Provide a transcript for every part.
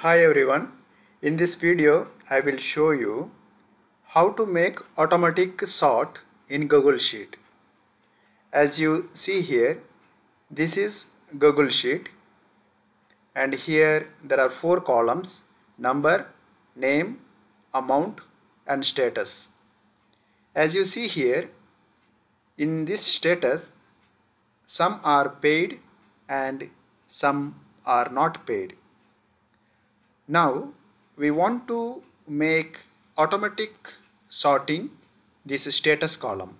Hi everyone. In this video I will show you how to make automatic sort in Google Sheet. As you see here this is Google Sheet and here there are four columns number, name, amount and status. As you see here in this status some are paid and some are not paid. Now we want to make automatic sorting this status column.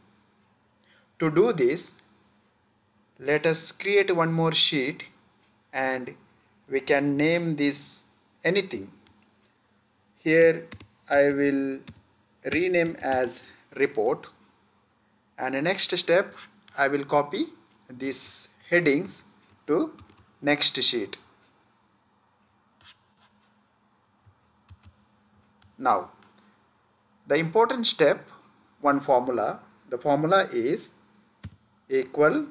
To do this let us create one more sheet and we can name this anything. Here I will rename as report and next step I will copy these headings to next sheet. Now the important step one formula the formula is equal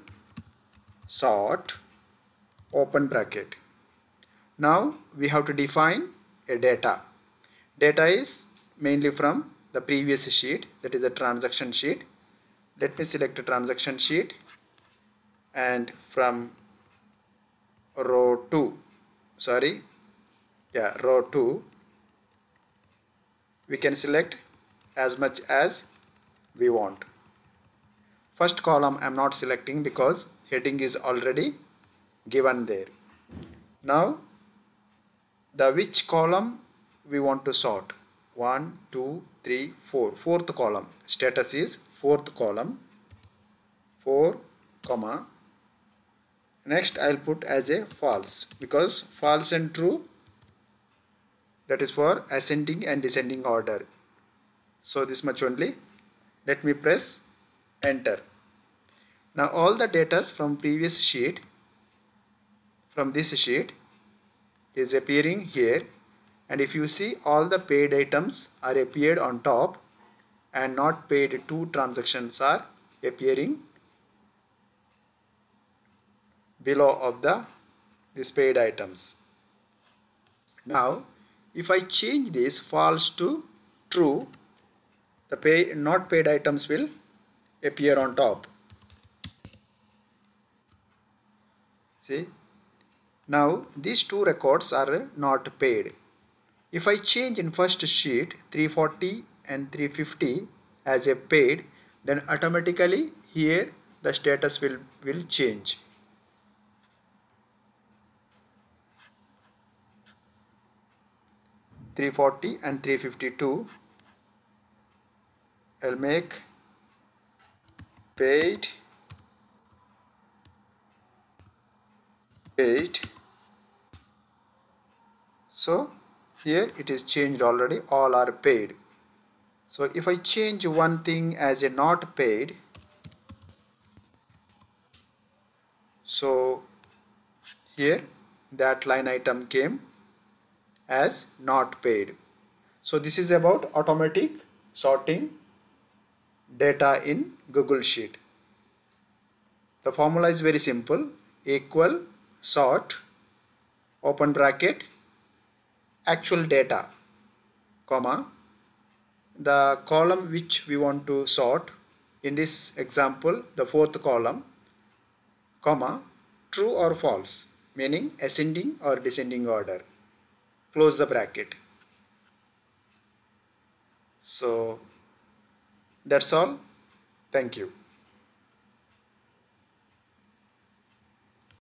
sort open bracket. Now we have to define a data. Data is mainly from the previous sheet that is a transaction sheet. Let me select a transaction sheet and from row 2 sorry yeah row 2 we can select as much as we want. First column I'm not selecting because heading is already given there. Now the which column we want to sort? 1 2 3 4 fourth column. Status is fourth column. 4 comma. Next I'll put as a false because false and true that is for ascending and descending order. So this much only. Let me press enter. Now all the data from previous sheet from this sheet is appearing here. And if you see all the paid items are appeared on top and not paid two transactions are appearing below of the this paid items. Now if I change this false to true the pay not paid items will appear on top. See now these two records are not paid. If I change in first sheet 340 and 350 as a paid then automatically here the status will will change. 340 and 352 I'll make paid paid. So here it is changed already. All are paid. So if I change one thing as a not paid so here that line item came as not paid. So this is about automatic sorting data in Google Sheet. The formula is very simple equal sort open bracket actual data comma the column which we want to sort in this example the fourth column comma true or false meaning ascending or descending order close the bracket. So that's all. Thank you